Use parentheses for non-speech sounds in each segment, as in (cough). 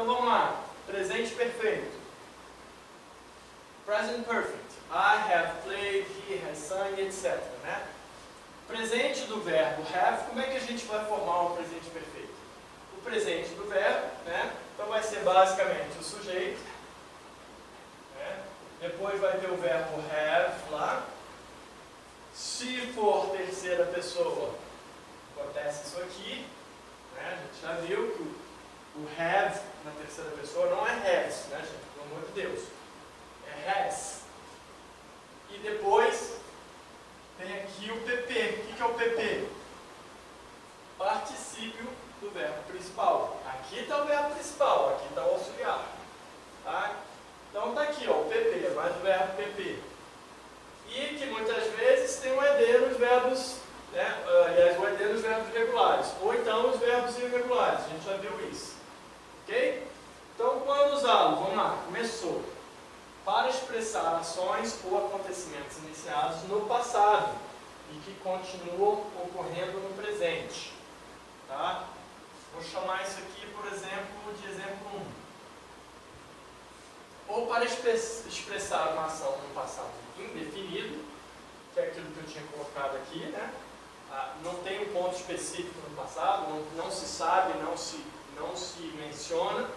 Então vamos lá. Presente perfeito. Present perfect. I have played, he has sung, etc. Né? Presente do verbo have, como é que a gente vai formar um presente perfeito? O presente do verbo, né? Então vai ser basicamente o sujeito. Né? Depois vai ter o verbo have lá. Se for terceira pessoa, acontece isso aqui. Né? A gente já viu que o, o have na terceira pessoa não é has, né, gente? Pelo amor de Deus. É has. E depois tem aqui o PP. O que é o PP? Particípio do verbo principal. Aqui está o verbo principal, aqui está o auxiliar. Tá? Então está aqui ó, o PP, mais o verbo PP. E que muitas vezes tem um ED nos verbos, né? aliás, o ED nos verbos regulares. Ou então os verbos irregulares, a gente já viu isso. Então, quando usá-lo? Vamos lá, começou. Para expressar ações ou acontecimentos iniciados no passado e que continuam ocorrendo no presente. Tá? Vou chamar isso aqui, por exemplo, de exemplo 1. Ou para expressar uma ação no passado indefinido, que é aquilo que eu tinha colocado aqui, né? Ah, não tem um ponto específico no passado, não, não se sabe, não se, não se menciona,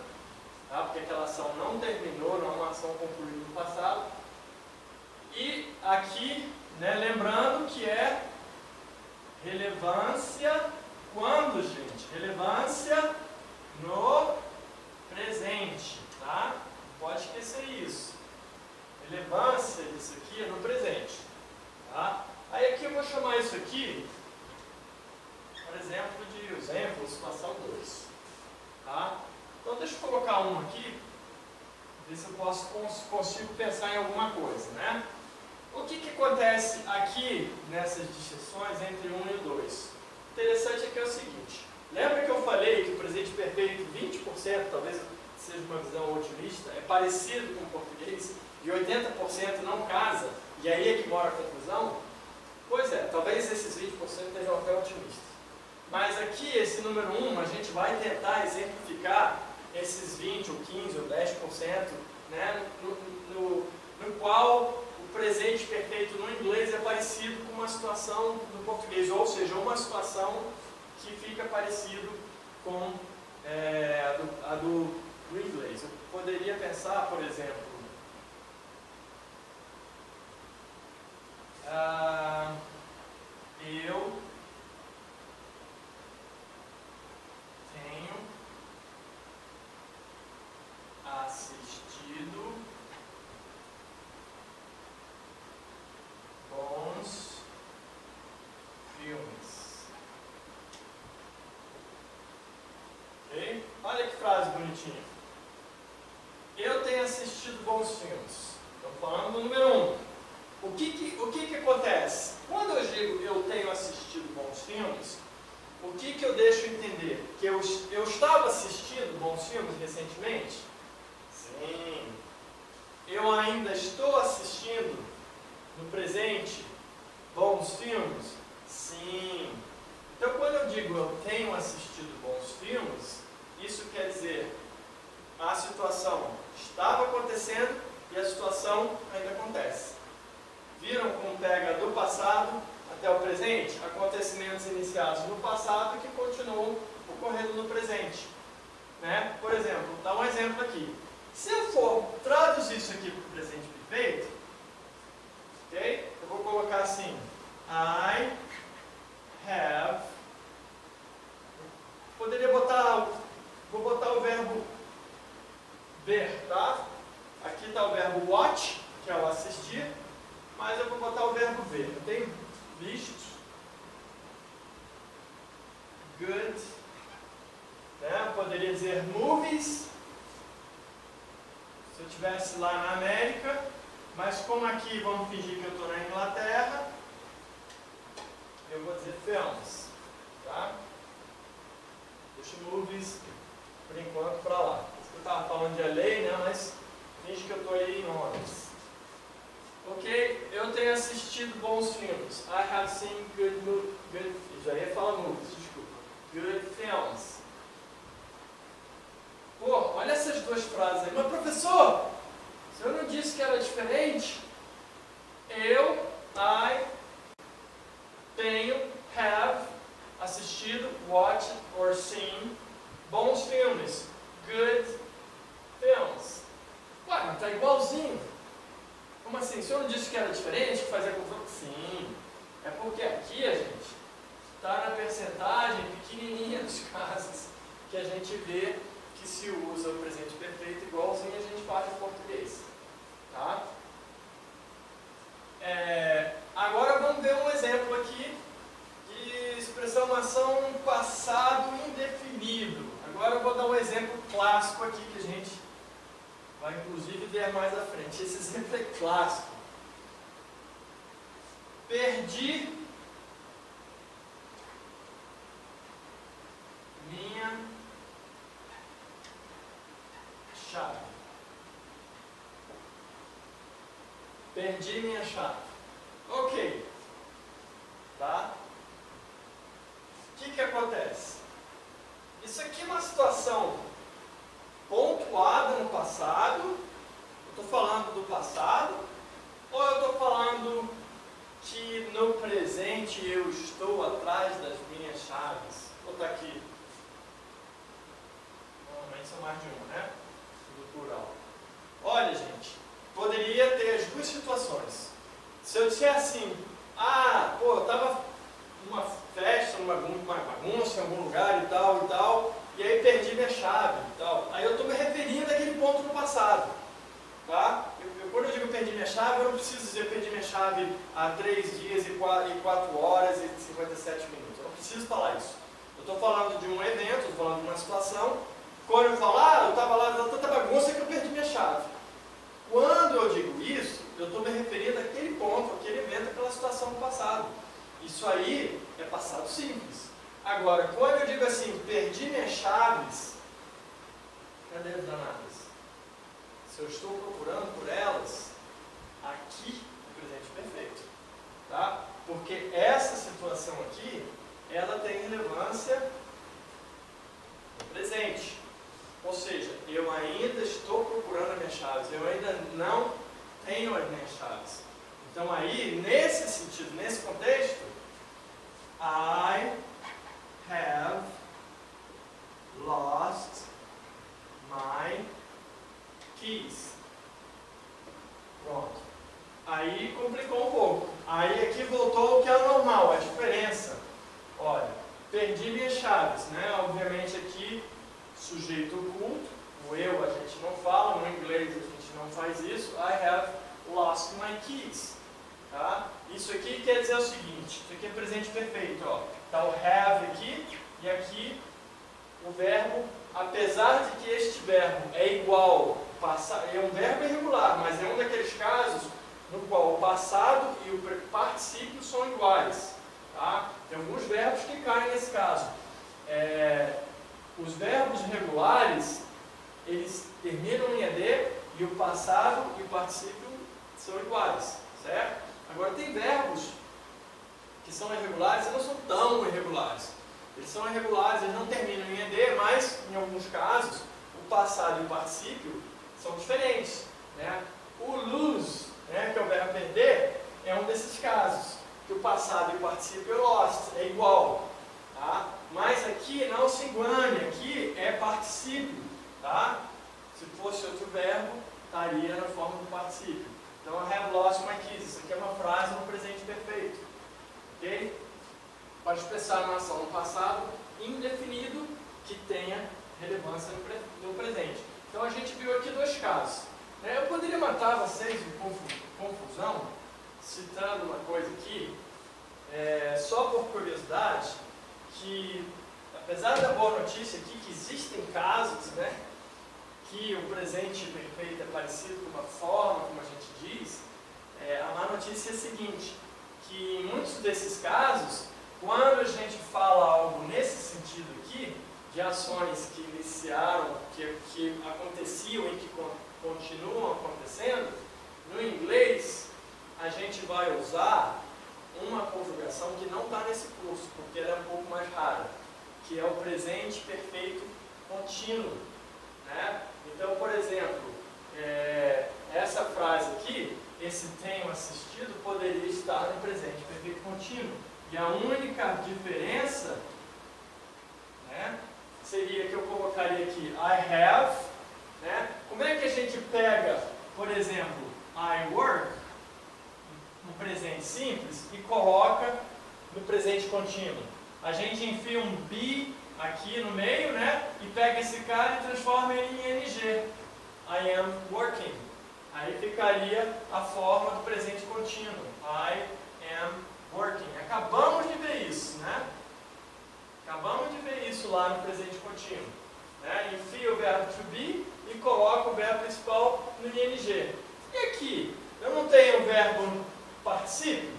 tá? porque aquela ação não terminou, não é uma ação concluída no passado. E aqui, né, lembrando que é relevância quando, gente? Relevância no presente, tá? Pode esquecer isso. Relevância disso aqui é no presente, tá? Aí aqui eu vou chamar isso aqui, por exemplo, de exemplo, situação 2, tá? Então deixa eu colocar um aqui, ver se eu posso, consigo pensar em alguma coisa, né? O que, que acontece aqui nessas distinções entre 1 um e 2? interessante é que é o seguinte, lembra que eu falei que o presente perfeito, 20%, talvez seja uma visão otimista, é parecido com o português, e 80% não casa, e aí é que mora a conclusão? Pois é, talvez esses 20% estejam até otimistas. Mas aqui, esse número 1, a gente vai tentar exemplificar esses 20 ou 15 ou 10%, né, no, no, no qual presente perfeito no inglês é parecido com uma situação no português, ou seja, uma situação que fica parecido com é, a, do, a do, do inglês. Eu poderia pensar, por exemplo, uh, eu tenho assistido bons filmes. Ok? Olha que frase bonitinha. Eu tenho assistido bons filmes. Estou falando do número um. O que que, o que que acontece? Quando eu digo eu tenho assistido bons filmes, o que que eu deixo entender? Que eu, eu estava assistindo bons filmes recentemente? Sim. Eu ainda estou assistindo no presente, bons filmes? Sim. Então, quando eu digo eu tenho assistido bons filmes, isso quer dizer a situação estava acontecendo e a situação ainda acontece. Viram como pega do passado até o presente? Acontecimentos iniciados no passado que continuam ocorrendo no presente. Né? Por exemplo, dar um exemplo aqui. Se eu for traduzir isso aqui para o presente perfeito, Ok? Eu vou colocar assim. I have. Poderia botar. Vou botar o verbo ver, tá? Aqui está o verbo watch, que é o assistir. Mas eu vou botar o verbo ver. Eu tenho visto. Good. Né? Poderia dizer movies. Se eu estivesse lá na América, mas como aqui vamos fingir que eu estou na Inglaterra, eu vou dizer films. Tá? Deixa movies, por enquanto, para lá. Eu estava falando de LA, né? mas finge que eu estou aí em Londres. Ok? Eu tenho assistido bons filmes. I have seen good movies. Já ia falar movies, desculpa. Good films. Pô, olha duas frases aí. Mas professor, senhor não disse que era diferente? Eu, I, tenho, have assistido, watched or seen bons filmes. Good films. Ué, mas tá igualzinho. Como assim? O senhor disse que era diferente, que fazia confusão? Sim. É porque aqui, a gente, está na percentagem pequenininha dos (laughs) casos que a gente vê que se usa o presente perfeito igualzinho a gente faz em português. Tá? É, agora vamos ver um exemplo aqui de expressão ação passado indefinido. Agora eu vou dar um exemplo clássico aqui que a gente vai inclusive ver mais à frente. Esse exemplo é clássico. Perdi minha chave. Perdi minha chave. Ok. Tá? O que, que acontece? Isso aqui é uma situação pontuada no passado. Eu estou falando do passado. Ou eu estou falando que no presente eu estou atrás das minhas chaves? Vou botar aqui Normalmente são mais de uma, né? Do plural. Olha, gente, poderia ter as duas situações. Se eu disser assim, ah, pô, eu tava numa festa, numa bagunça, em algum lugar e tal e tal, e aí perdi minha chave e tal. Aí eu estou me referindo àquele ponto no passado. Tá? Eu, eu, quando eu digo perdi minha chave, eu não preciso dizer perdi minha chave há 3 dias e 4, e 4 horas e 57 minutos. Eu não preciso falar isso. Eu estou falando de um evento, estou falando de uma situação quando eu falo, ah, eu estava lá dando tanta bagunça que eu perdi minha chave. Quando eu digo isso, eu estou me referindo àquele ponto, àquele evento, àquela situação no passado. Isso aí é passado simples. Agora, quando eu digo assim, perdi minhas chaves, cadê as danadas? Se eu estou procurando por elas, aqui é presente perfeito. Tá? Porque essa situação aqui, ela tem relevância no presente. Ou seja, eu ainda estou procurando as minhas chaves, eu ainda não tenho as minhas chaves. Então aí, nesse sentido, nesse contexto, I have lost my keys. Pronto. Aí complicou um pouco. Aí aqui voltou o que é normal, a diferença. Olha, perdi minhas chaves, né? Obviamente aqui sujeito oculto, o eu a gente não fala, no inglês a gente não faz isso, I have lost my keys. Tá? Isso aqui quer dizer o seguinte, isso aqui é presente perfeito, ó. Tá o have aqui e aqui o verbo, apesar de que este verbo é igual, é um verbo irregular, mas é um daqueles casos no qual o passado e o particípio são iguais. Tá? Tem alguns verbos que caem nesse caso. É, os verbos regulares, eles terminam em ED e o passado e o particípio são iguais, certo? Agora tem verbos que são irregulares não são tão irregulares. Eles são irregulares, eles não terminam em ED, mas em alguns casos o passado e o particípio são diferentes. Né? O lose, né, que é o verbo perder, é um desses casos, que o passado e o particípio é lost, é igual. Tá? Mas aqui não se engane, aqui é particípio. Tá? Se fosse outro verbo, estaria na forma do particípio. Então, I have lost my keys. Isso aqui é uma frase no presente perfeito. Pode expressar uma ação no passado indefinido que tenha relevância no, presente. Então, a gente viu aqui dois casos. Né? Eu poderia matar vocês de confusão citando uma coisa aqui, é, só por curiosidade, que, apesar da boa notícia aqui, que existem casos, né, que o presente perfeito é parecido com uma forma, como a gente diz, é, a má notícia é a seguinte, que em muitos desses casos, quando a gente fala algo nesse sentido aqui, de ações que iniciaram, que, que aconteciam e que continuam acontecendo, no inglês a gente vai usar uma conjugação que não está nesse curso, porque ela é um pouco mais rara, que é o presente perfeito contínuo. Né? Então, por exemplo, é, essa frase aqui, esse tenho assistido, poderia estar no presente perfeito contínuo. E a única diferença né, seria que eu colocaria aqui I have. Né? Como é que a gente pega, por exemplo, I work, no presente simples, e coloca no presente contínuo? A gente enfia um be aqui no meio, né? E pega esse cara e transforma ele em ing. I am working. Aí ficaria a forma do presente contínuo. I am working. Acabamos de ver isso, né? Acabamos de ver isso lá no presente contínuo. Né? O verbo to be e coloca o verbo principal no ing. E aqui, eu não tenho o verbo participio?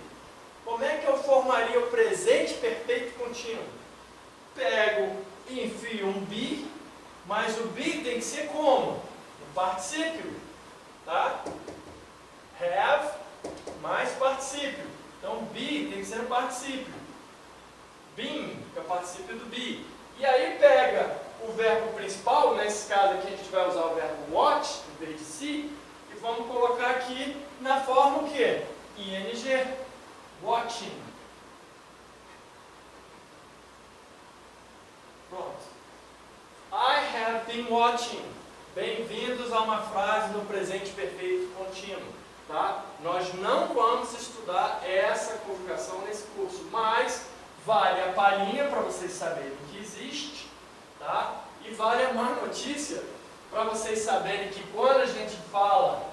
Como é que eu formaria o presente perfeito contínuo? Pego e enfio um be, mas o be tem que ser como? No particípio. Tá? Have mais particípio. Então, be tem que ser no particípio. Been, é o particípio do be. E aí pega o verbo principal, nesse caso aqui a gente vai usar o verbo watch, em vez de see, e vamos colocar aqui na forma o quê? ing, watching. Pronto. I have been watching. Bem-vindos a uma frase no presente perfeito contínuo. Tá? Nós não vamos estudar essa conjugação nesse curso, mas vale a palhinha para vocês saberem que existe, tá? E vale a má notícia para vocês saberem que quando a gente fala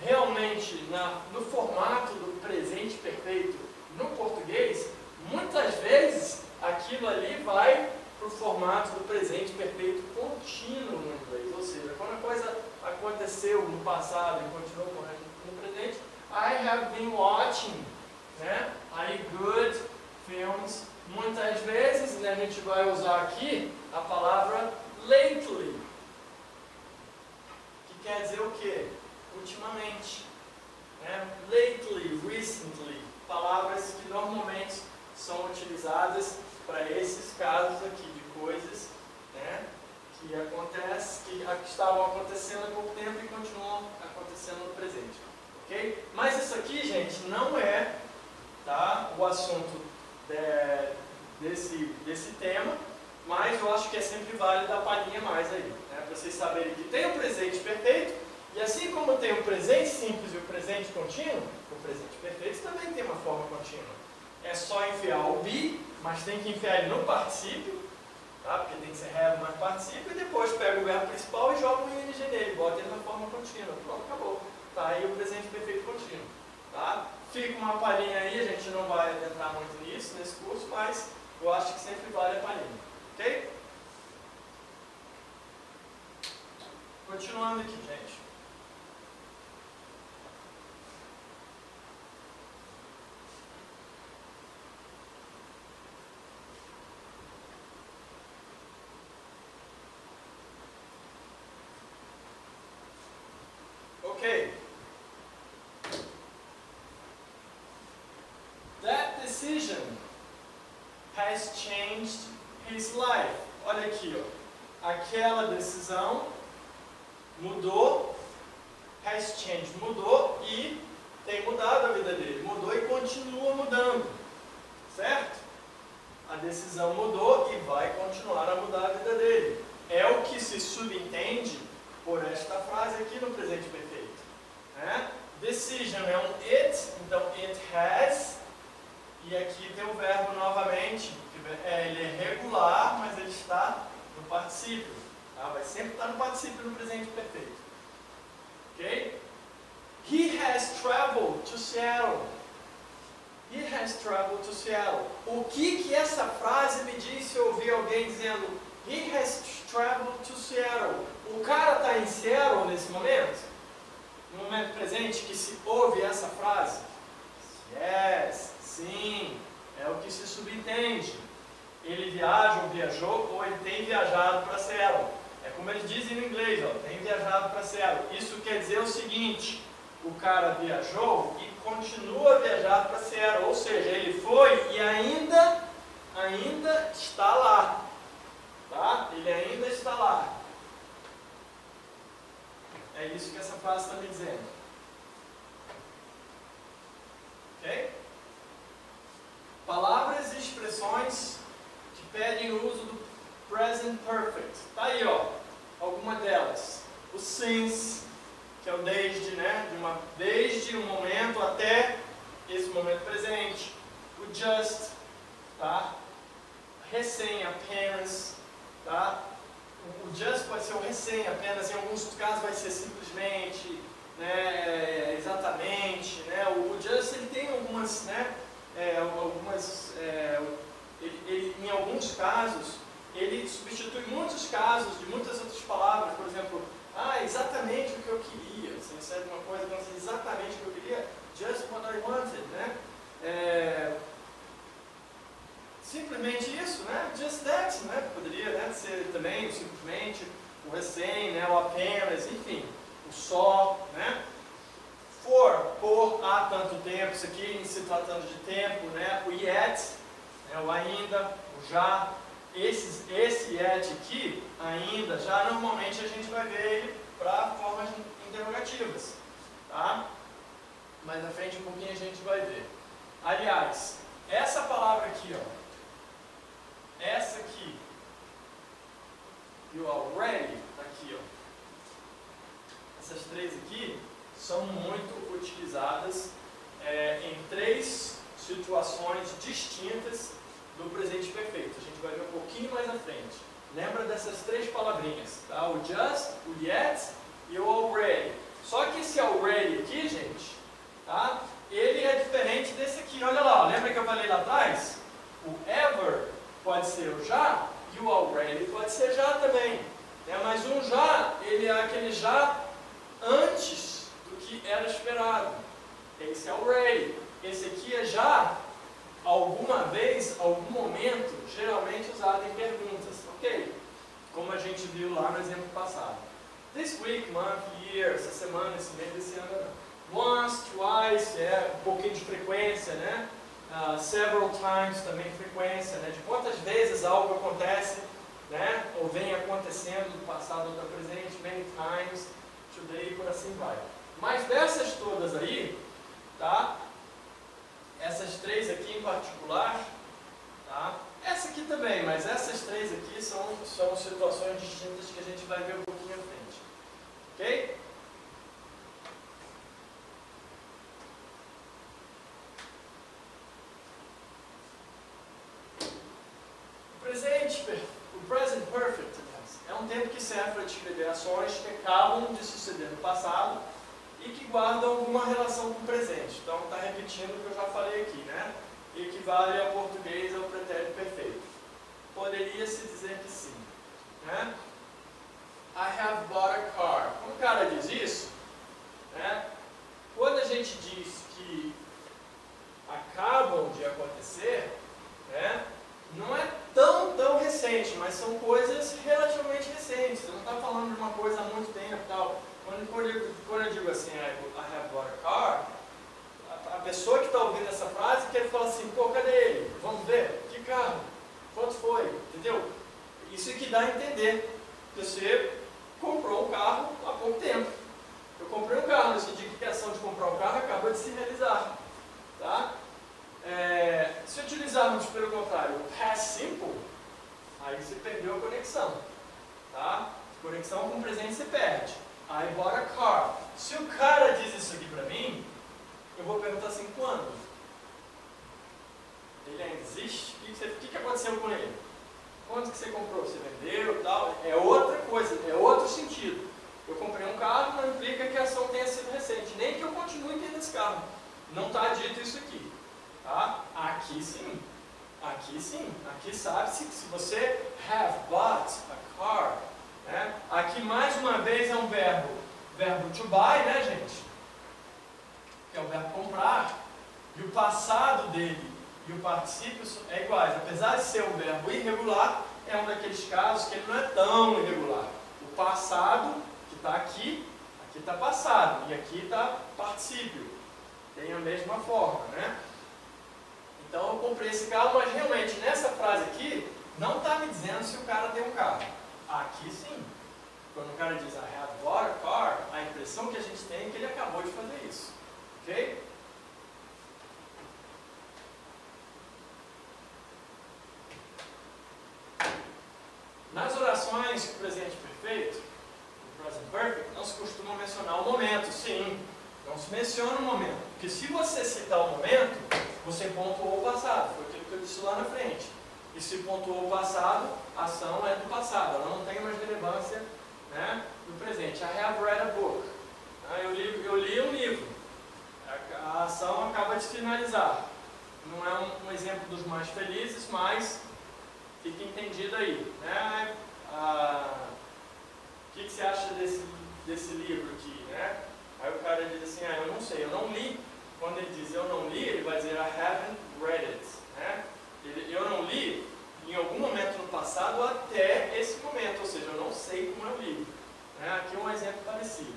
realmente na, no formato do presente perfeito no português, muitas vezes aquilo ali vai para o formato do presente perfeito contínuo no inglês. Ou seja, quando a coisa aconteceu no passado e continuou no presente, I have been watching né, I good films. Muitas vezes né, a gente vai usar aqui a palavra lately, que quer dizer o quê? Ultimamente. Né? Lately, recently, palavras que normalmente são utilizadas para esses casos aqui de coisas né, que acontece, que estavam acontecendo há pouco tempo e continuam acontecendo no presente. Ok? Mas isso aqui, gente, não é tá, o assunto de, desse, desse tema, mas eu acho que é sempre válido dar palhinha mais aí, né, para vocês saberem que tem o presente perfeito, e assim como tem o presente simples e o presente contínuo, o presente perfeito também tem uma forma contínua. É só enfiar o be mas tem que enfiar ele no particípio, tá? porque tem que ser have mais particípio, e depois pega o verbo principal e joga o ing nele, bota ele na forma contínua. Pronto, acabou. Tá aí o presente perfeito contínuo. Tá? Fica uma palhinha aí, a gente não vai entrar muito nisso nesse curso, mas eu acho que sempre vale a palhinha. Ok? Continuando aqui, gente. Okay. That decision has changed his life. Olha aqui, ó. Aquela decisão mudou, has changed, mudou e tem mudado a vida dele. Mudou e continua mudando. Certo? A decisão mudou e vai continuar a mudar a vida dele. É o que se subentende por esta frase aqui no presente perfeito. Né? Decision é um it, então it has. E aqui tem o verbo novamente, que é, ele é regular, mas ele está no particípio. Tá? Vai sempre estar no particípio no presente perfeito. Ok? He has traveled to Seattle. He has traveled to Seattle. O que que essa frase me diz se eu ouvir alguém dizendo He has traveled to Seattle? O cara está em Seattle nesse momento? no momento presente que se ouve essa frase? Yes, sim, é o que se subentende. Ele viaja ou viajou ou ele tem viajado para Seattle. É como eles dizem no inglês, ó, tem viajado para Seattle. Isso quer dizer o seguinte, o cara viajou e continua a viajar para Seattle, ou seja, ele foi e ainda, ainda está lá. Tá? Ele ainda está lá. É isso que essa frase está me dizendo. Ok? Palavras e expressões que pedem o uso do present perfect. Tá aí, ó. Alguma delas. O since, que é o desde, né? De uma, desde um momento até esse momento presente. O just, tá? Recém, apenas, tá? O just pode ser o recém apenas, em alguns casos vai ser simplesmente, né, exatamente, né? O, just ele tem algumas, né, é, algumas, é, ele, ele, em alguns casos, ele substitui muitos casos de muitas outras palavras, por exemplo, ah, exatamente o que eu queria, você recebe uma coisa, então, exatamente o que eu queria, just what I wanted, né? É, simplesmente isso, né? Just that, né? Poderia né, ser também simplesmente o recém, né? o apenas, enfim, o só, né? For, por há tanto tempo, isso aqui se tratando de tempo, né? O yet, né? o ainda, o já. Esses, esse yet aqui, ainda, já normalmente a gente vai ver ele para formas interrogativas, tá? Mais à frente um pouquinho a gente vai ver. Aliás, essa palavra aqui, ó, essa aqui e o already, tá aqui, ó. Essas três aqui são muito utilizadas é, em três situações distintas do presente perfeito. A gente vai ver um pouquinho mais à frente. Lembra dessas três palavrinhas, tá? O just, o yet e o already. Só que esse already aqui, gente, tá? Ele é diferente desse aqui. Olha lá, lembra que eu falei lá atrás? O ever pode ser o já e o already pode ser já também. Né? Mas um já, ele é aquele já antes que era esperado. Esse é already. Esse aqui é já alguma vez, algum momento, geralmente usado em perguntas. Ok? Como a gente viu lá no exemplo passado. This week, month, year, essa semana, esse mês, esse ano. Once, twice, é um pouquinho de frequência, né? uh, several times também frequência, né? de quantas vezes algo acontece, né? ou vem acontecendo do passado ou do presente, many times, today por assim vai. Mas dessas todas aí, tá? essas três aqui em particular, tá? essa aqui também, mas essas três aqui são, são situações distintas que a gente vai ver um pouquinho à frente. Ok? ações que acabam de suceder no passado e que guardam alguma relação com o presente. Então está repetindo o que eu já falei aqui, né? Equivale ao português ao pretérito perfeito. Poderia se dizer que sim. Né? I have bought a car. Quando o cara diz isso, né? quando a gente diz que acabam de acontecer, né? não é tão, tão recente, mas são coisas relativamente recentes. Você não está falando de uma coisa há muito tempo tal. Quando, quando, eu, quando eu digo assim, I have bought a car, a, a pessoa que está ouvindo essa frase quer falar assim, pô, cadê ele? Vamos ver? Que carro? Quanto foi? Entendeu? Isso é que dá a entender você comprou um carro há pouco tempo. Eu comprei um carro, nesse dia que a ação de comprar um carro acabou de se realizar. Tá? É, se utilizarmos, pelo contrário, o past simple, aí você perdeu a conexão. Tá? Conexão com o presente você perde. I bought a car. Se o cara diz isso aqui para mim, eu vou perguntar assim, quando? Ele ainda existe? O que, que, aconteceu com ele? Quando que você comprou? Você vendeu tal? É outra coisa, é outro sentido. Eu comprei um carro, não implica que a ação tenha sido recente, nem que eu continue tendo esse carro. Não está dito isso aqui. Tá? Aqui sim. Aqui sim. Aqui sabe-se que se você have bought a car, né? aqui mais uma vez é um verbo, verbo to buy, né gente? Que é o verbo comprar. E o passado dele e o particípio é iguais. Apesar de ser um verbo irregular, é um daqueles casos que ele não é tão irregular. O passado, que está aqui, aqui está passado, e aqui está particípio. Tem a mesma forma, né? Então eu comprei esse carro, mas realmente nessa frase aqui, não está me dizendo se o cara tem um carro. Aqui sim. Quando o cara diz I have bought a car, I impressão que a gente tem é que ele acabou de fazer isso. Ok? Nas orações com presente perfeito, o present perfect, não se costuma mencionar o momento, sim. Não se menciona o momento. Porque se você citar o momento, você pontuou o passado. Foi aquilo que eu disse lá na frente. E se pontuou o passado, a ação é do passado. Ela não tem mais relevância né, no presente. I have read a book. Ah, eu, li, eu li um livro. A, ação acaba de finalizar. Não é um, um exemplo dos mais felizes, mas fica entendido aí. Né? Ah, o que, que, você acha desse, desse livro aqui? Né? Aí o cara diz assim, ah, eu não sei, eu não li. Quando ele diz eu não li, ele vai dizer I haven't read it. Né? Eu não li em algum momento no passado até esse momento, ou seja, eu não sei como eu li. Né? Aqui um exemplo parecido.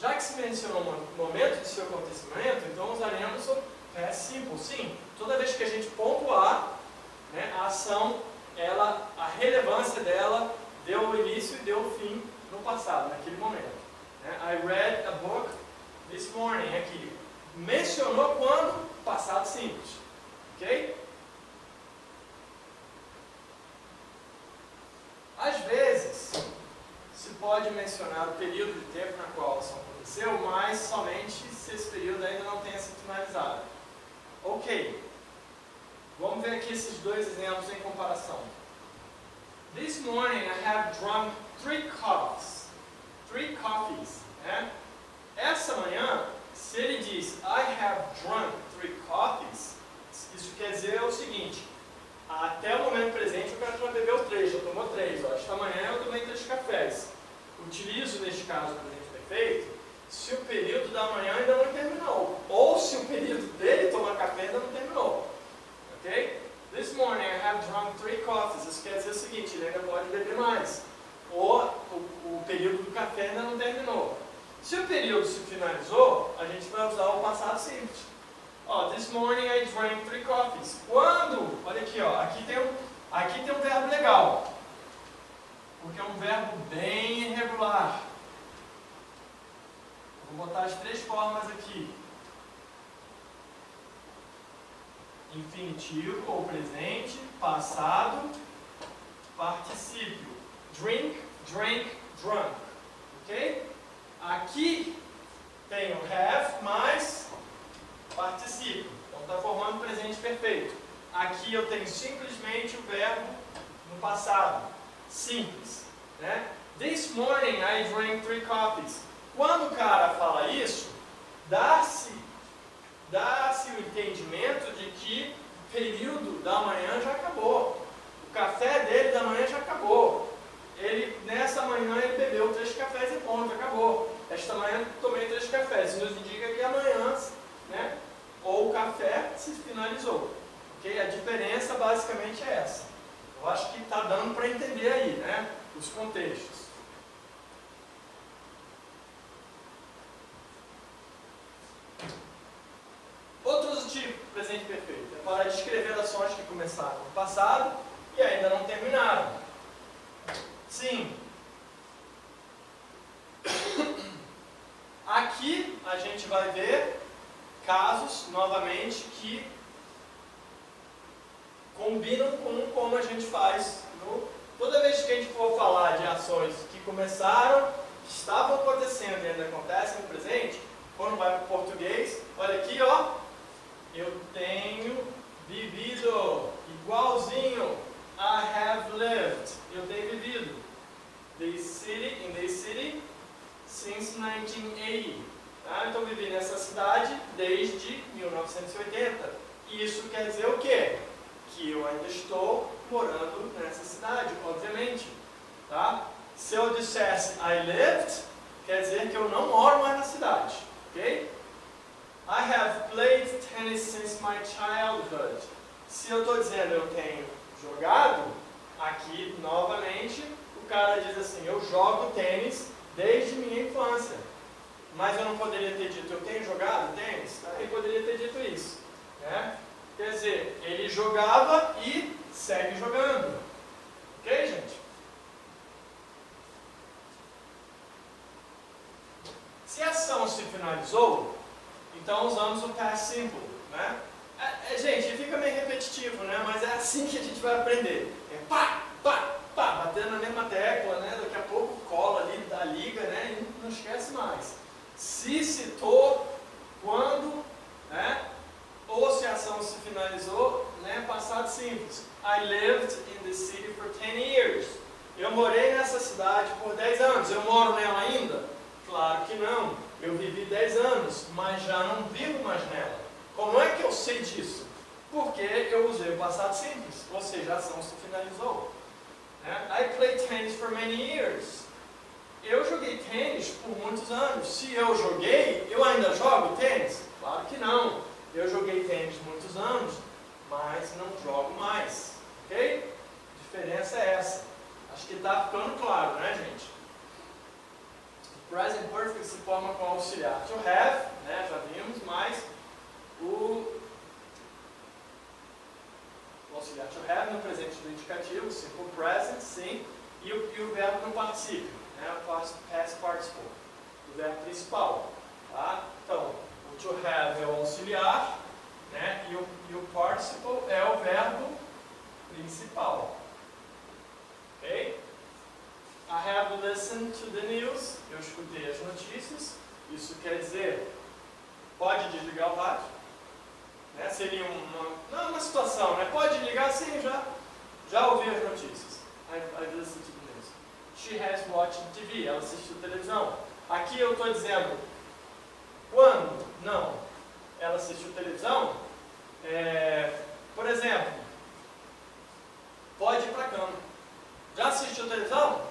Já que se mencionou o momento de seu acontecimento, então usaremos o past simple. Sim, toda vez que a gente pontuar, né, a ação ela, a relevância dela deu o início e deu o fim no passado, naquele momento. Né? I read a book this morning, aqui. Mencionou quando? Passado simples. Ok? Às vezes, se pode mencionar o período de tempo na qual a ação aconteceu, mas somente se esse período ainda não tenha sido finalizado. Ok. Vamos ver aqui esses dois exemplos em comparação. This morning I have drunk three coffees. Three coffees. Né? Essa manhã, se ele diz I have drunk three coffees, isso quer dizer o seguinte: até o momento presente o cara já bebeu três, já tomou três. Ó. Esta manhã eu tomei três cafés. Utilizo neste caso o presente perfeito se o período da manhã ainda não terminou. Ou se o período dele tomar café ainda não terminou. Ok? This morning I have drunk three coffees. Isso quer dizer o seguinte, ele ainda pode beber mais. Ou o, o período do café ainda não terminou. Se o período se finalizou, a gente vai usar o passado simples. This morning I drank three coffees. Quando? Olha aqui, ó. Aqui tem um, aqui tem um verbo legal. Porque é um verbo bem irregular. Vou botar as três formas aqui. infinitivo ou presente, passado, particípio. Drink, drank, drunk. Ok? Aqui tem o have mais particípio. Então está formando presente perfeito. Aqui eu tenho simplesmente o verbo no passado. Simples. Né? This morning I drank three coffees. Quando o cara fala isso, dá-se dá-se o entendimento de que o período da manhã já acabou. O café dele da manhã já acabou. Ele, nessa manhã ele bebeu três cafés e ponto, acabou. Esta manhã tomei três cafés. Isso nos indica que amanhã, né, ou o café se finalizou. Okay? A diferença basicamente é essa. Eu acho que está dando para entender aí, né, os contextos. Outros tipos de presente perfeito é para descrever ações que começaram no passado e ainda não terminaram. Sim. Aqui a gente vai ver casos, novamente, que combinam com como a gente faz. No, toda vez que a gente for falar de ações que começaram, estavam acontecendo e ainda acontecem no presente, quando vai para o português, olha aqui, ó, eu tenho vivido igualzinho. I have lived. Eu tenho vivido. This city, in this city since 1980. Tá? Então vivi nessa cidade desde 1980. E isso quer dizer o quê? Que eu ainda estou morando nessa cidade, obviamente. Tá? Se eu dissesse I lived, quer dizer que eu não moro mais na cidade. Ok? I have played tennis since my childhood. Se eu estou dizendo eu tenho jogado, aqui novamente o cara diz assim: eu jogo tênis desde minha infância. Mas eu não poderia ter dito eu tenho jogado tênis? Ele poderia ter dito isso. Né? Quer dizer, ele jogava e segue jogando. Ok, gente? Se a ação se finalizou, então usamos o past simple, né? É, é, gente, fica meio repetitivo, né? Mas é assim que a gente vai aprender. É pá, pá, pá, batendo na mesma tecla, né? Daqui a pouco cola ali da liga, né? E não esquece mais. Se citou, quando, né? Ou se a ação se finalizou, né? Passado simples. I lived in the city for 10 years. Eu morei nessa cidade por 10 anos. Eu moro nela ainda? Claro que não. Eu vivi 10 anos, mas já não vivo mais nela. Como é que eu sei disso? Porque eu usei o passado simples, ou seja, a ação se finalizou. Né? I played tennis for many years. Eu joguei tênis por muitos anos. Se eu joguei, eu ainda jogo tênis? Claro que não. Eu joguei tênis muitos anos, mas não jogo mais. Ok? A diferença é essa. Acho que está ficando claro, né, gente? O present perfect se forma com auxiliar to have, né, já vimos, mas o, auxiliar to have no presente do indicativo, simple present, sim, e o, e o verbo no particípio, né, o past participle, o verbo principal. Tá? Então, o to have é o auxiliar, né, e, o, e o participle é o verbo principal. Ok? I have listened to the news. Eu escutei as notícias. Isso quer dizer, pode desligar o rádio. Né? Seria uma, não, uma situação, né? Pode ligar, sim, já, já ouvi as notícias. I, I listened to the news. She has watched TV. Ela assistiu televisão. Aqui eu estou dizendo, quando? Não. Ela assistiu televisão? É, por exemplo, pode ir para a cama. Já assistiu televisão?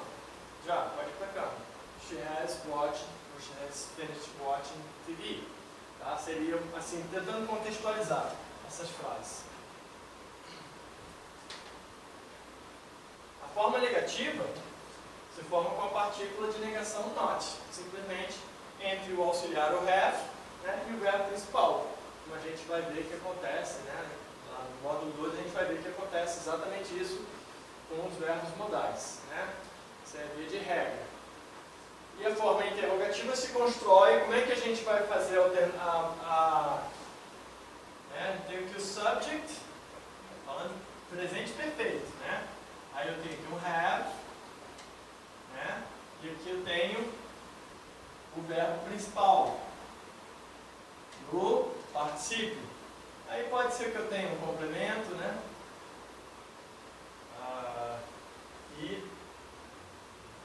Já, pode ir para a cama. She has watched, or she has finished watching TV. Tá? Seria assim, tentando contextualizar essas frases. A forma negativa se forma com a partícula de negação not, simplesmente entre o auxiliar o have né, e o verbo principal. Como a gente vai ver que acontece, né, lá no módulo 2 a gente vai ver que acontece exatamente isso com os verbos modais. Né? Isso é via de regra. E a forma interrogativa se constrói, como é que a gente vai fazer a, a, né? Tenho que o subject, falando presente perfeito, né? Aí eu tenho aqui um have, né? E aqui eu tenho o verbo principal, no particípio. Aí pode ser que eu tenha um complemento, né? Ah, e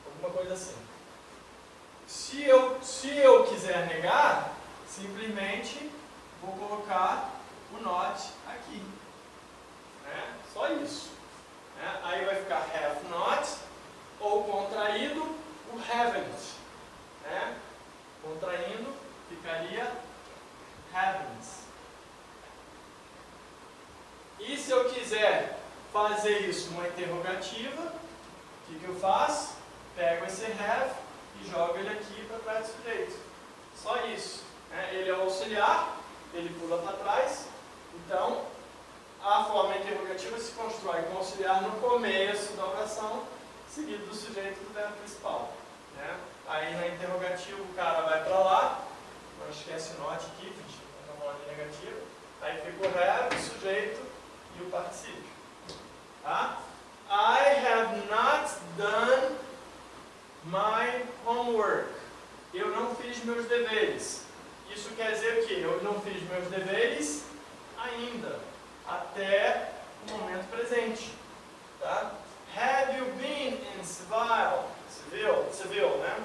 alguma coisa assim. Se eu, se eu quiser negar, simplesmente vou colocar o not aqui. Né? Só isso. Né? Aí vai ficar have not, ou contraído, o haven't. Né? Contraindo, ficaria haven't. E se eu quiser fazer isso numa interrogativa, o que, que eu faço? Pego esse have e joga ele aqui para trás do sujeito. Só isso. Né? Ele é o auxiliar, ele pula para trás. Então, a forma interrogativa se constrói com o auxiliar no começo da oração, seguido do sujeito do verbo principal. Né? Aí na interrogativa o cara vai para lá, não esquece o note aqui, uma nota negativa. Aí fica o verbo, o sujeito e o particípio. Tá? I have not done my homework. Eu não fiz meus deveres. Isso quer dizer que eu não fiz meus deveres ainda, até o momento presente. Tá? Have you been in Seville? Seville, Seville, né?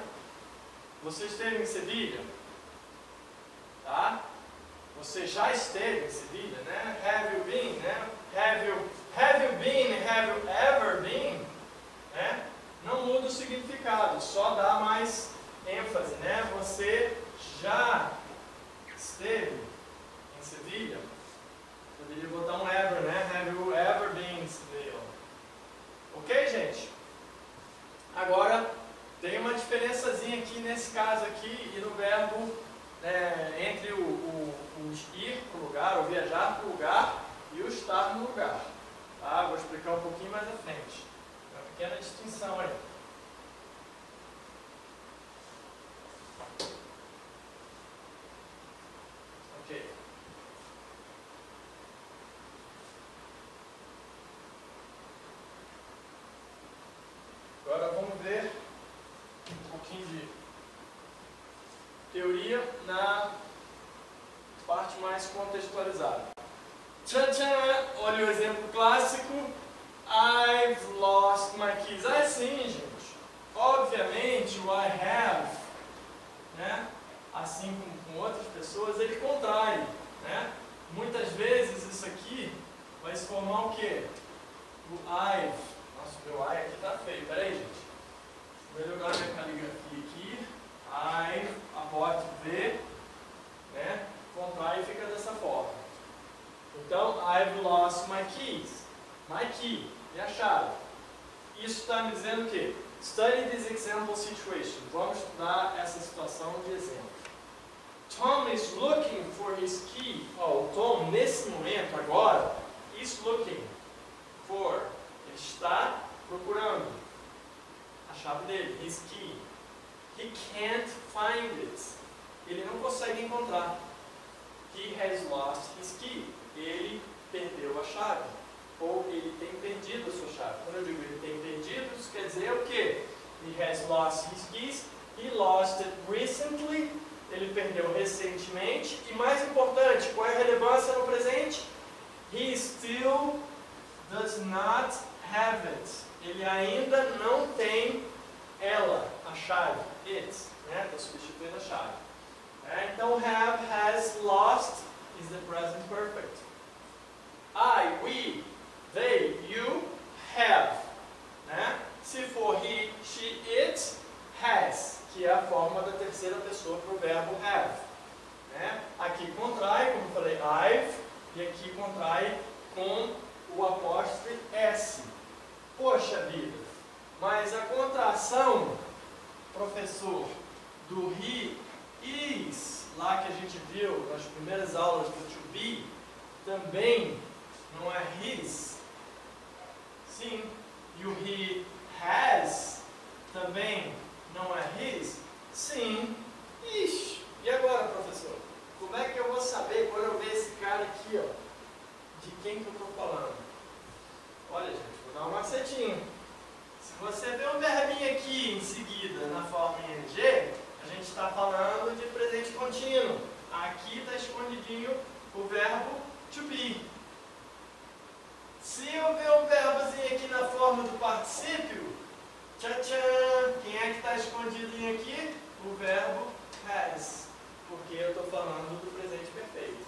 Você esteve em Sevilha? Tá? Você já esteve em Sevilha, né? Have you been, né? Have you, have you been, have you ever been? Né? não muda o significado, só dá mais ênfase, né? Você já esteve em Sevilha? Poderia botar um ever, né? Have you ever been in Seville? Ok, gente? Agora, tem uma diferençazinha aqui nesse caso aqui e no verbo é, entre o, o, o ir para o lugar, ou viajar para o lugar, e o estar no lugar. Tá? Vou explicar um pouquinho mais à frente pequena distinção aí. pouquinho de teoria na parte mais contextualizada. Tchan, tchan, olha o exemplo clássico. I've lost my keys. É sim, gente. Obviamente, o I have, né, assim como com outras pessoas, ele contrai. Né? Muitas vezes isso aqui vai se formar o quê? O I've. Nossa, meu I aqui tá feio. Peraí, gente. Vou melhorar minha caligrafia aqui. I've, aporte V, né? Contrai e fica dessa forma. Então, I've lost my keys. My key, e a chave. Isso está me dizendo o quê? Study this example situation. Vamos estudar essa situação de exemplo. Tom is looking for his key. Oh, o Tom, nesse momento, agora, is looking for. Ele está procurando a chave dele, his key. He can't find it. Ele não consegue encontrar. He has lost his key. Ele perdeu a chave. Ou ele tem perdido a sua chave. Quando eu digo ele tem perdido, isso quer dizer o quê? He has lost his keys. He lost it recently ele perdeu recentemente. E mais importante, qual é a relevância no presente? He still does not have it. Ele ainda não tem ela, a chave, it, né? Está substituindo a chave. É, então, have, has, lost is the present perfect. I, we, they, you, have. Né? Se for he, she, it, has que é a forma da terceira pessoa para o verbo have. Né? Aqui contrai, como eu falei, I've, e aqui contrai com o apóstrofe S. Poxa vida, mas a contração, professor, do he is, lá que a gente viu nas primeiras aulas do to be, também não é his. Sim, e o he has também não é his? Sim. Ixi, e agora, professor? Como é que eu vou saber quando eu ver esse cara aqui, ó? De quem que eu estou falando? Olha, gente, vou dar um macetinho. Se você vê um verbinho aqui em seguida na forma ing, a gente está falando de presente contínuo. Aqui está escondidinho o verbo to be. Se eu ver um verbozinho aqui na forma do particípio, Tchan, tchan. Quem é que está escondidinho aqui? O verbo has. Porque eu estou falando do presente perfeito.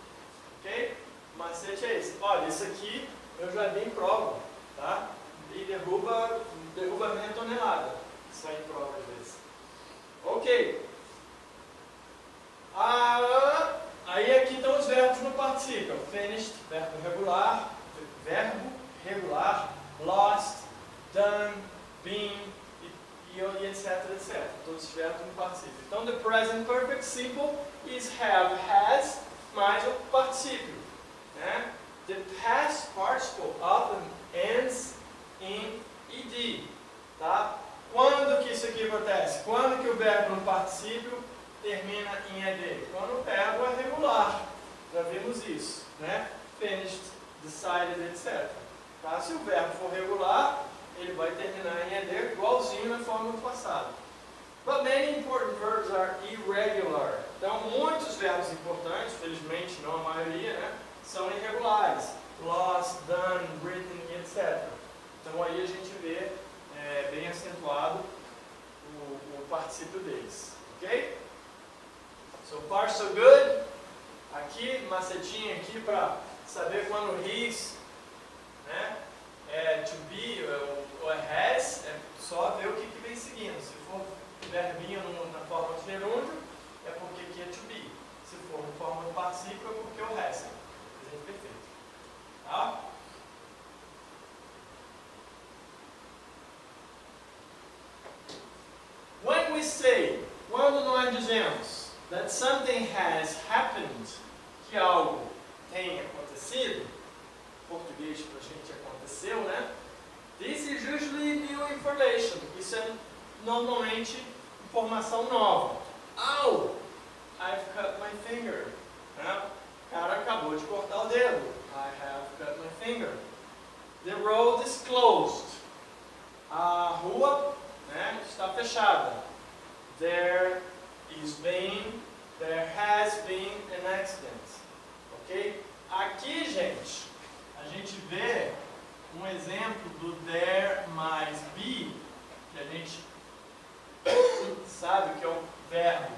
Ok? Macete é esse. Olha, isso aqui eu já vi em prova. Tá? E derruba, derruba meia tonelada. Isso aí em prova às vezes. Ok. Ah, aí aqui estão os verbos no participio. Finished, verbo regular. Verbo regular. Lost, done, been, e etc, etc. Todos os verbos no particípio. Então, the present perfect simple is have, has, mais o particípio. Né? The past participle often ends in ed. Tá? Quando que isso aqui acontece? Quando que o verbo no particípio termina em ed? Quando o verbo é regular. Já vimos isso. Né? Finished, decided, etc. Tá? Se o verbo for regular, ele vai terminar em ed igualzinho na forma do passado. But many important verbs are irregular. Então, muitos verbos importantes, felizmente não a maioria, né, são irregulares. Lost, done, written, etc. Então, aí a gente vê é, bem acentuado o, o particípio deles. Ok? So far, so good. Aqui, macetinho aqui para saber quando his, né? é, to be ou, é has, é só ver o que, que vem seguindo. Se for verbinho na forma de gerúndio, é porque aqui é to be. Se for na forma do particípio, é porque o has. Presente perfeito. Tá? When we say, quando nós dizemos that something has happened, que algo tem acontecido, português para a gente aconteceu, né? This is usually new information. Isso é normalmente informação nova. Ow! I've cut my finger. Né? O cara acabou de cortar o dedo. I have cut my finger. The road is closed. A rua né, está fechada. There is been, there has been an accident. Ok? Aqui, gente, a gente vê um exemplo do there mais be, que a gente sabe que é um verbo.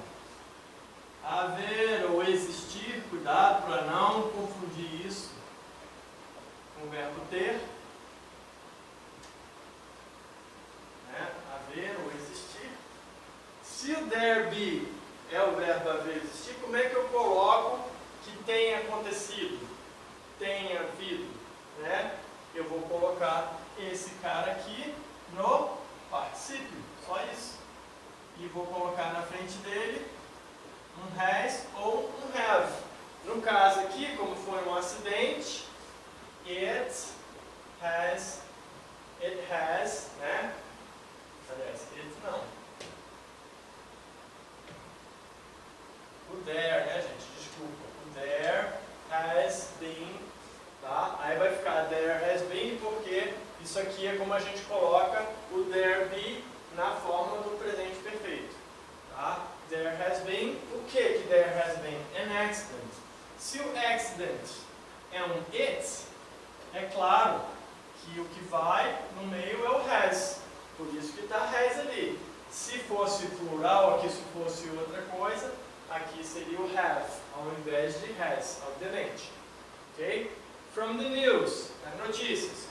Haver ou existir, cuidado para não confundir isso com o verbo ter. Né? Haver ou. Se o there be é o verbo haver existir, como é que eu coloco que tenha acontecido, tenha havido? Né? Eu vou colocar esse cara aqui no particípio, só isso. E vou colocar na frente dele um has ou um have. No caso aqui, como foi um acidente, it has, it has, né? Aliás, it não. O there, né, gente? Desculpa. O there has been, tá? Aí vai ficar there has been porque isso aqui é como a gente coloca o there be na forma do presente perfeito, tá? There has been, o que que there has been? An accident. Se o accident é um it, é claro que o que vai no meio é o has. Por isso que está has ali. Se fosse plural, aqui se fosse outra coisa, aqui seria o have, ao invés de has, obviamente. Ok? From the news, as notícias.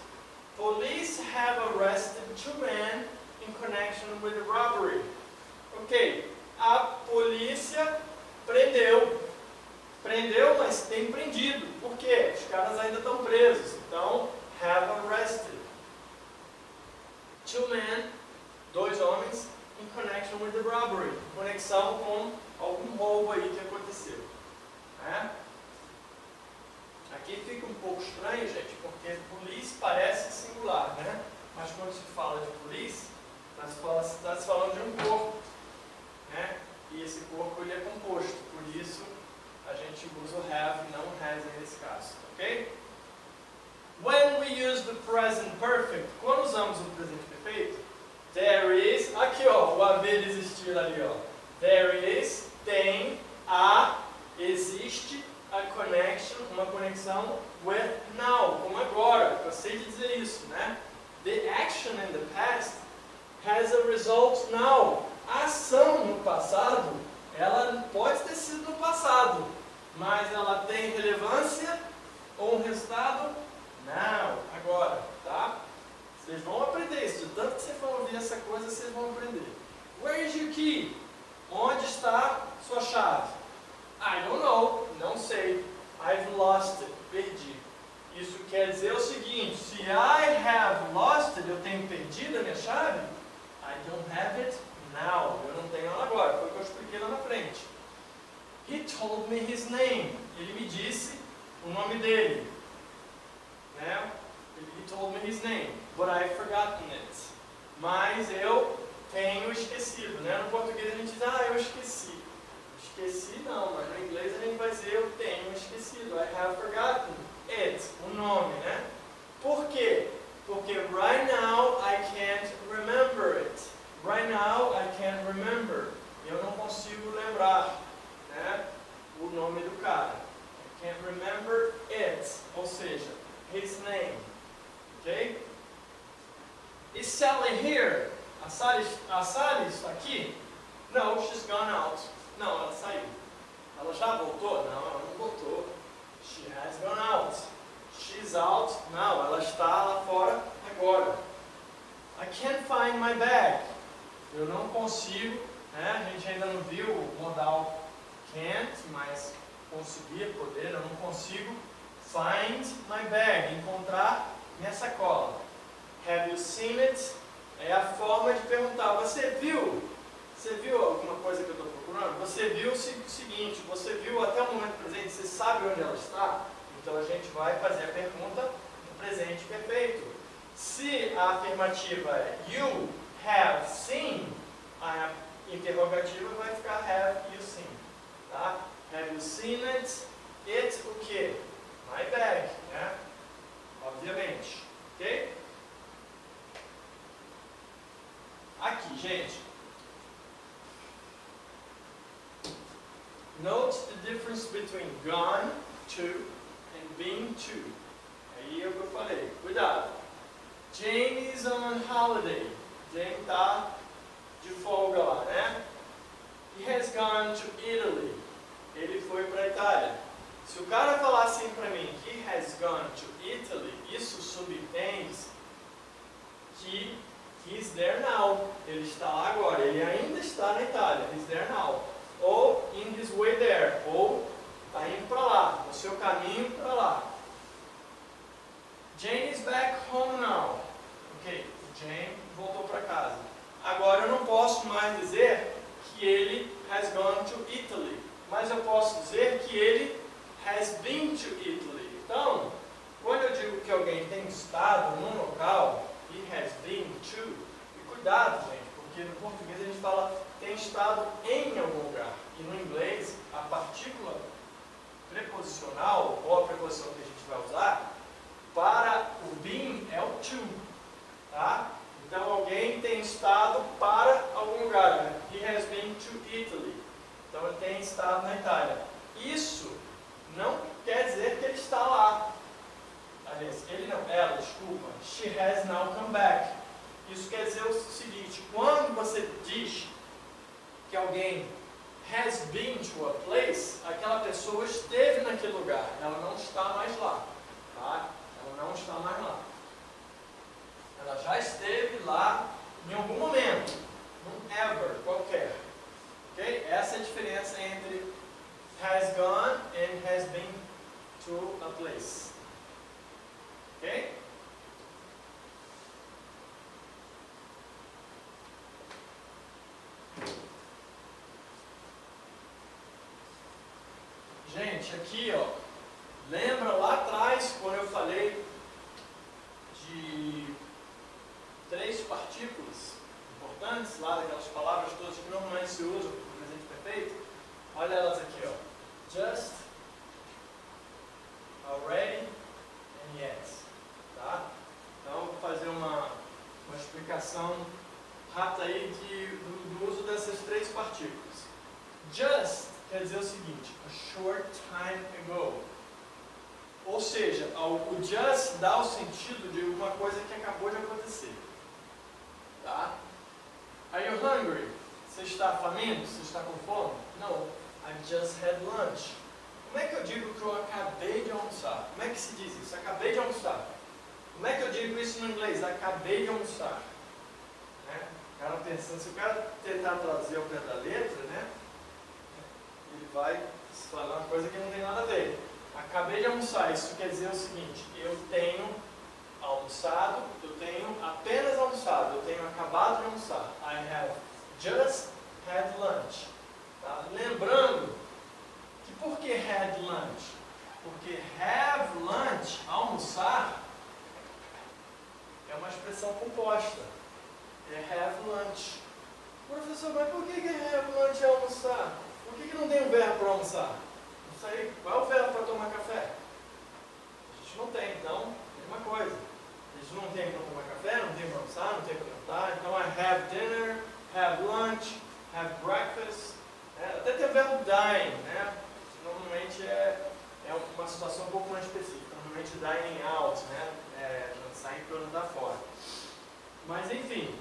Police have arrested two men in connection with robbery. Ok, a polícia prendeu. Prendeu, mas tem prendido. Por quê? Os caras ainda estão presos. Então, have arrested. Two men, dois homens, in connection with the robbery. Conexão com algum roubo aí que aconteceu. Né? Aqui fica um pouco estranho, gente, porque police parece singular, né? Mas quando se fala de police, está se falando de um corpo, né? E esse corpo ele é composto, por isso a gente usa o have e não has nesse caso, ok? When we use the present perfect, quando usamos o presente perfeito, there is, aqui ó, o haver existir ali ó, there is, tem, há, existe, a connection, uma conexão with now, como agora, cansei de dizer isso, né? The action in the past has a result now. A ação no passado, ela pode ter sido no passado, mas ela tem relevância ou um resultado now, agora, tá? Vocês vão aprender isso, tanto que vocês vão ouvir essa coisa, vocês vão aprender. Where is your key? Onde está sua chave? I don't know, não sei. I've lost it, perdi. Isso quer dizer o seguinte, se I have lost it, eu tenho perdido a minha chave, I don't have it now, eu não tenho ela agora, foi o que eu expliquei lá na frente. He told me his name, ele me disse o nome dele. Né? He told me his name, but I've forgotten it. Mas eu tenho esquecido, né? No português a gente diz, ah, eu esqueci. Esqueci não, mas no inglês a gente vai dizer eu tenho esquecido. I have forgotten it, o nome, né? Por quê? Porque right now I can't remember it. Right now I can't remember. Eu não consigo lembrar, né? O nome do cara. I can't remember it, ou seja, his name. Ok? Is Sally here? A Sally, a Sally está aqui? No, she's gone out. Não, ela saiu. Ela já voltou? Não, ela não voltou. She has gone out. She's out. Não, ela está lá fora agora. I can't find my bag. Eu não consigo, né? A gente ainda não viu o modal can't, mas conseguir, poder, eu não consigo find my bag, encontrar minha sacola. Have you seen it? É a forma de perguntar, você viu? Você viu alguma coisa que eu estou Você viu o seguinte, você viu até o momento presente, você sabe onde ela está? Então a gente vai fazer a pergunta no presente perfeito. Se a afirmativa é You have seen, a interrogativa vai ficar Have you seen? Tá? Have you seen it? It o quê? My bag, né? Obviamente. Ok? Note the difference between gone to and been to. Aí é o que eu falei. Cuidado. Jane is on holiday. Jane está de folga lá, né? He has gone to Italy. Ele foi para a Itália. Se o cara falar assim para mim, he has gone to Italy, isso subentende que he's there now. Ele está lá agora. Ele ainda está na Itália. He's there now. Ou in his way there. Ou está indo para lá. No seu caminho para lá. Jane is back home now. Ok, Jane voltou para casa. Agora eu não posso mais dizer que ele has gone to Italy, mas eu posso dizer que ele has been to Italy. Então, quando eu digo que alguém tem estado num local, he has been to, e cuidado, gente, porque no português a gente fala tem estado em algum lugar, e no inglês a partícula preposicional, ou a preposição que a gente vai usar, para o been é o to. Tá? Então alguém tem estado para algum lugar. Né? He has been to Italy. Então ele tem estado na Itália. Isso não quer dizer que ele está lá. Aliás, ele não, ela, desculpa. She has now come back. Isso quer dizer o seguinte: quando você diz que alguém has been to a place, aquela pessoa esteve naquele lugar, ela não está mais lá. Tá? Ela não está mais lá. Ela já esteve lá em algum momento, num ever qualquer. Ok? Essa é a diferença entre has gone and has been to a place. Ok? Gente, aqui ó, lembra lá atrás quando eu falei de três partículas importantes, lá daquelas palavras todas que normalmente se usam para o presente perfeito? Olha elas aqui, ó. Just, already and yet. Tá? Então, vou fazer uma, uma explicação rápida aí de, do, do uso dessas três partículas. Just quer dizer o seguinte, a short time ago. Ou seja, o just dá o sentido de uma coisa que acabou de acontecer. Tá? Are you hungry? Você está faminto? Você está com fome? Não. I just had lunch. Como é que eu digo que eu acabei de almoçar? Como é que se diz isso? Acabei de almoçar. Como é que eu digo isso no inglês? Acabei de almoçar. Né? O cara pensando, se o cara tentar trazer ao pé da letra, né? Ele vai falar uma coisa que não tem nada a ver. Acabei de almoçar, isso quer dizer o seguinte, eu tenho almoçado, eu tenho apenas almoçado, eu tenho acabado de almoçar. I have just had lunch. Tá? Lembrando que por que had lunch? Porque have lunch, almoçar, é uma expressão composta. É have lunch. Professor, mas por que, que have lunch é almoçar? Por que, não tem um verbo para almoçar? Não sei. Qual é o verbo para tomar café? A gente não tem, então, mesma coisa. A gente não tem para tomar café, não tem para almoçar, não tem para jantar. Então é have dinner, have lunch, have breakfast. É, até tem o verbo dine, né? Normalmente é, é uma situação um pouco mais específica. Normalmente dining out, né? É, sair para jantar fora. Mas enfim.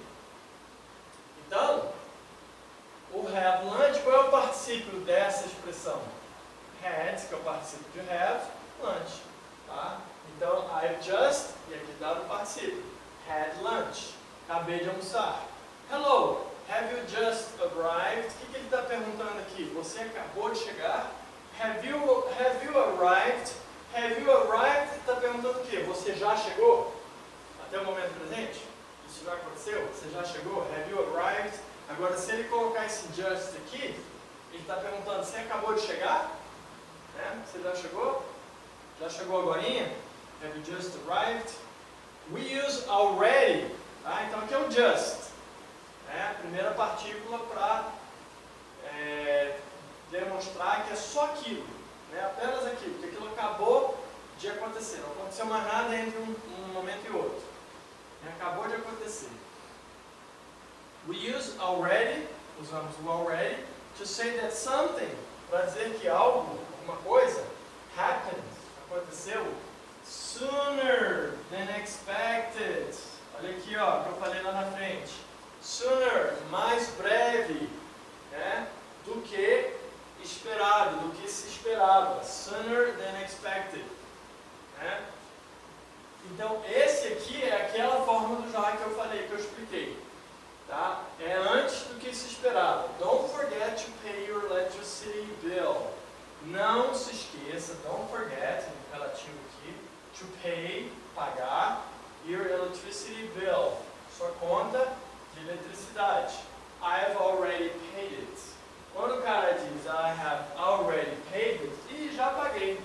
Então, o have lunch, qual é o particípio dessa expressão? Had, que é o particípio de have, lunch. Tá? Então, I've just, e aqui está o particípio, had lunch. Acabei de almoçar. Hello, have you just arrived? O que, que ele está perguntando aqui? Você acabou de chegar? Have you, have you arrived? Have you arrived? Está perguntando o quê? Você já chegou? Até o momento presente? Isso já aconteceu? Você já chegou? Have you arrived? Agora, se ele colocar esse just aqui, ele está perguntando, você acabou de chegar? Né? Você já chegou? Já chegou agora? Have you just arrived? We use already. Tá? Então aqui é o just. Né? A primeira partícula para é, demonstrar que é só aquilo. Né? Apenas aquilo, porque aquilo acabou de acontecer. Não aconteceu mais nada entre um, um momento e outro. Acabou de acontecer. We use already, usamos o already, to say that something para dizer que algo, alguma coisa, happened, aconteceu sooner than expected. Olha aqui, ó, que eu falei lá na frente. Sooner, mais breve, né, do que esperado, do que se esperava. Sooner than expected. Né? Então, esse aqui é aquela forma do já que eu falei, que eu expliquei. Tá? É antes do que se esperava. Don't forget to pay your electricity bill. Não se esqueça, don't forget, relativo aqui, to pay, pagar, your electricity bill, sua conta de eletricidade. I have already paid it. Quando o cara diz I have already paid it, e já paguei,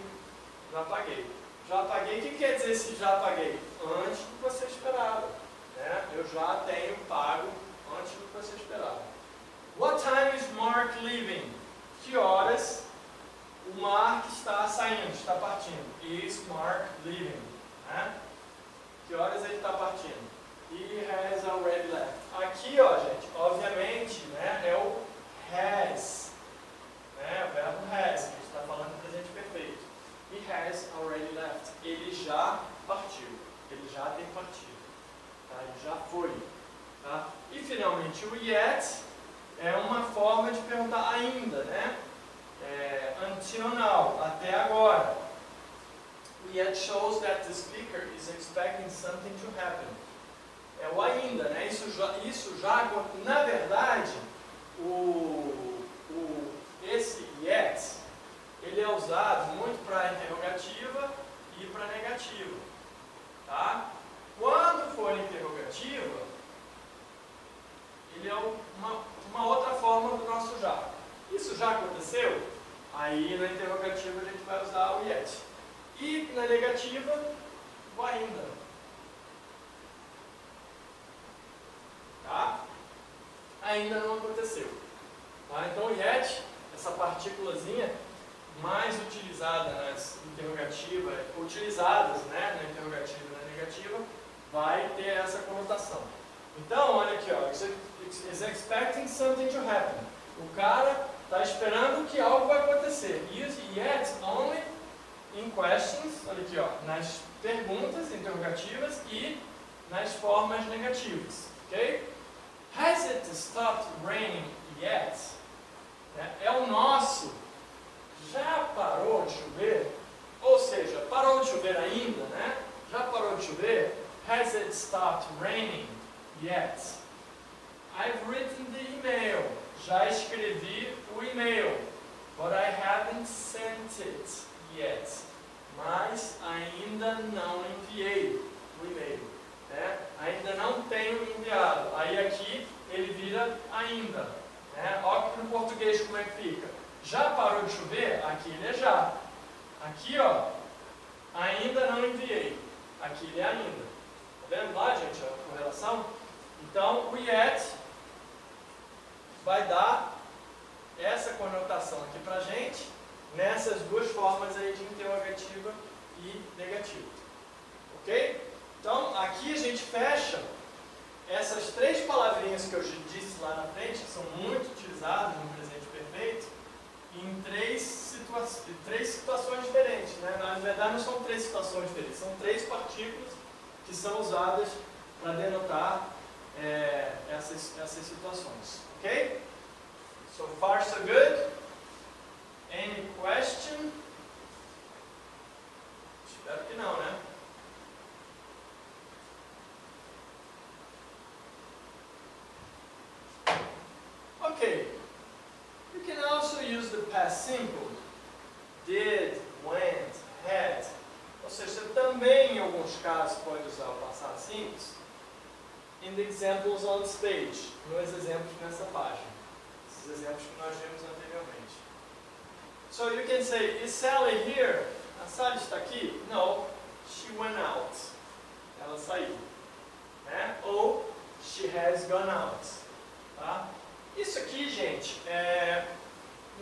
já paguei. Já paguei, o que quer dizer se já paguei? Antes do que você esperava. Né? Eu já tenho pago antes do que você esperava. What time is Mark leaving? Que horas o Mark está saindo, está partindo? Is Mark leaving? Né? Que horas ele está partindo? He has already left. Aqui, ó, gente, obviamente, né, é o has. Né, o verbo has, que a gente está falando em presente perfeito. He has already left. Ele já partiu. Ele já tem partido. Tá? Ele já foi. Tá? E finalmente o yet é uma forma de perguntar ainda, né? É, until now, até agora. O yet shows that the speaker is expecting something to happen. É o ainda, né? Isso já, isso já na verdade, o, o, esse yet ele é usado muito para interrogativa e para negativa. Tá? Quando for interrogativa, ele é uma, uma outra forma do nosso já. Isso já aconteceu? Aí na interrogativa a gente vai usar o yet. E na negativa, o ainda. Tá? Ainda não aconteceu. Tá? Então o yet, essa partículazinha, mais utilizada nas interrogativas, utilizadas né, na interrogativa e na negativa, vai ter essa conotação. Então, olha aqui, ó, is expecting something to happen. O cara está esperando que algo vai acontecer. Use yet only in questions, olha aqui, ó, nas perguntas interrogativas e nas formas negativas. Ok? Has it stopped raining yet? É, é o nosso já parou de chover? Ou seja, parou de chover ainda, né? Já parou de chover? Has it stopped raining yet? I've written the email. Já escrevi o e-mail. But I haven't sent it yet. Mas ainda não enviei o e-mail. Né? Ainda não tenho enviado. Aí aqui ele vira ainda. Né? Olha no português como é que fica. Já parou de chover? Aqui ele é já. Aqui, ó, ainda não enviei. Aqui ele é ainda. Tá vendo lá, gente, a correlação? Então, o yet vai dar essa conotação aqui pra gente, nessas duas formas aí de interrogativa e negativa. Ok? Então, aqui a gente fecha essas três palavrinhas que eu disse lá na frente, que são muito utilizadas no presente perfeito, em três, situa três situações diferentes. Né? Na verdade, não são três situações diferentes, são três partículas que são usadas para denotar é, essas, essas situações. Ok? So far, so good? Any question? Espero que não, né? Ok. You can also use the past simple. Did, went, had. Ou seja, também, em alguns casos, pode usar o passado simples in the examples on stage, nos exemplos nessa página. Esses exemplos que nós vimos anteriormente. So you can say, is Sally here? A Sally está aqui? No, she went out. Ela saiu. Né? Ou she has gone out. Tá? Isso aqui, gente, é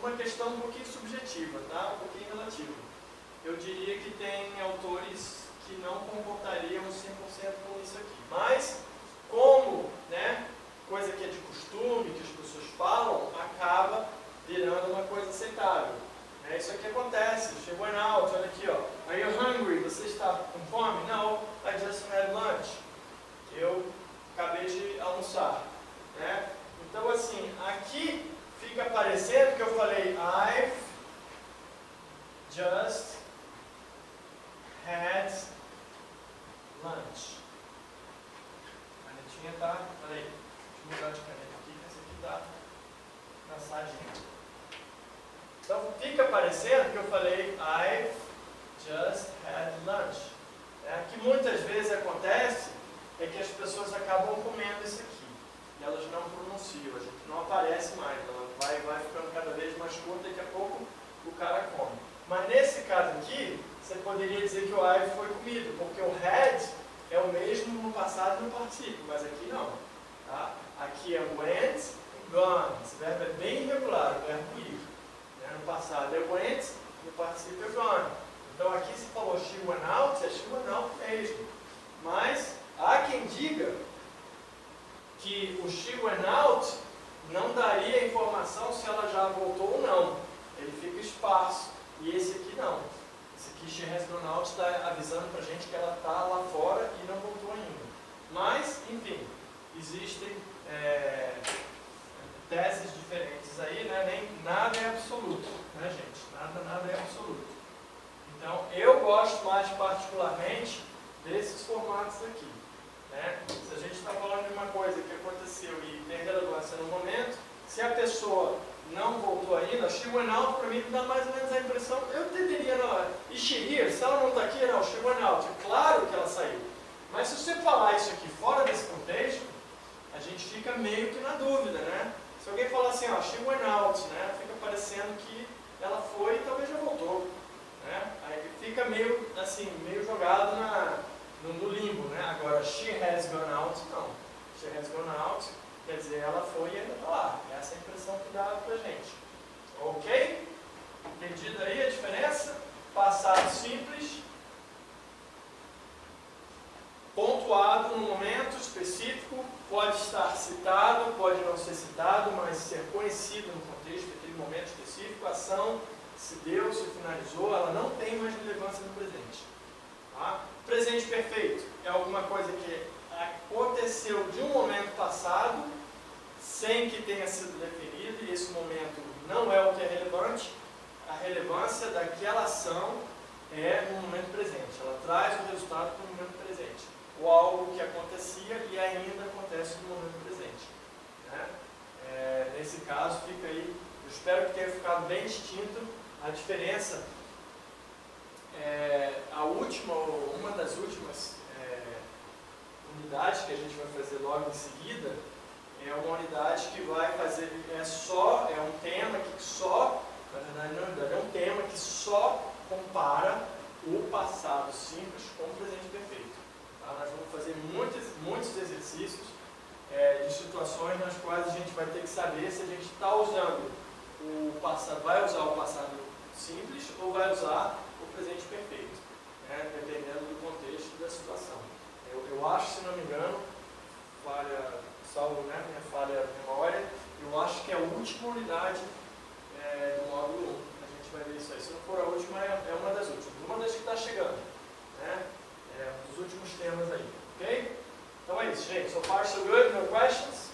uma questão um pouquinho subjetiva, tá? um pouquinho relativa. Eu diria que tem autores que não concordariam 100% com isso aqui. Mas, como né, coisa que é de costume, que as pessoas falam, acaba virando uma coisa aceitável. É isso aqui acontece. She went out, olha aqui, ó. Are you hungry? Você está com fome? No, I just had lunch. Eu acabei de almoçar. Né? Então, assim, aqui fica parecendo que eu falei I've just had lunch. A canetinha tá. Peraí, deixa eu mudar de caneta aqui, que essa aqui tá cansadinha. Então fica parecendo que eu falei I've just had lunch. É, que muitas vezes acontece é que as pessoas acabam comendo isso aqui. Elas não pronunciam, a gente não aparece mais, ela vai, vai ficando cada vez mais curta, daqui a pouco o cara come. Mas nesse caso aqui, você poderia dizer que o I've foi comido, porque o had é o mesmo no passado e no participio, mas aqui não. Tá? Aqui é went gone. Esse verbo é bem irregular, o verbo ir. Né? No passado é went, no participio é gone. Então aqui se falou she went out, é she went out mesmo. Mas há quem diga que o she went não daria informação se ela já voltou ou não. Ele fica espaço. E esse aqui não. Esse aqui, she has está avisando para a gente que ela está lá fora e não voltou ainda. Mas, enfim, existem é, teses diferentes aí, né? Nem, nada é absoluto, né, gente? Nada, nada é absoluto. Então, eu gosto mais particularmente desses formatos aqui. Né? Se a gente está falando de uma coisa que aconteceu e tem relevância no momento, se a pessoa não voltou ainda, went out para mim dá mais ou menos a impressão, eu entenderia na hora. E here, se ela não está aqui, não, went out. Claro que ela saiu. Mas se você falar isso aqui fora desse contexto, a gente fica meio que na dúvida, né? Se alguém falar assim, ó, she went né? Fica parecendo que ela foi e talvez já voltou. Né? Aí fica meio assim, meio jogado na, no, no limbo, né? Agora, she has gone out, não. She has gone out Quer dizer, ela foi e ainda está lá. Essa é a impressão que dá para gente. Ok? Entendido aí a diferença? Passado simples, pontuado no momento específico, pode estar citado, pode não ser citado, mas ser conhecido no contexto daquele momento específico, a ação se deu, se finalizou, ela não tem mais relevância no presente. Tá? Presente perfeito é alguma coisa que aconteceu de um momento passado, sem que tenha sido definido, e esse momento não é o que é relevante, a relevância daquela ação é no momento presente. Ela traz o resultado para o momento presente. Ou algo que acontecia e ainda acontece no momento presente. Né? É, nesse caso, fica aí, eu espero que tenha ficado bem distinto a diferença. É, a última, uma das últimas unidade que a gente vai fazer logo em seguida é uma unidade que vai fazer, é só, é um tema que só, na verdade não é unidade, é um tema que só compara o passado simples com o presente perfeito. Tá? Nós vamos fazer muitos, muitos exercícios é, de situações nas quais a gente vai ter que saber se a gente está usando o passado, vai usar o passado simples ou vai usar presente perfeito, né? dependendo do contexto da situação. Eu, eu acho, se não me engano, falha, salvo né, minha falha memória, eu acho que é a última unidade é, do módulo 1. A gente vai ver isso aí. Se não for a última, é, é uma das últimas. Uma das que está chegando. Né? É um dos últimos temas aí. Ok? Então é isso, gente. So far, so good. No questions?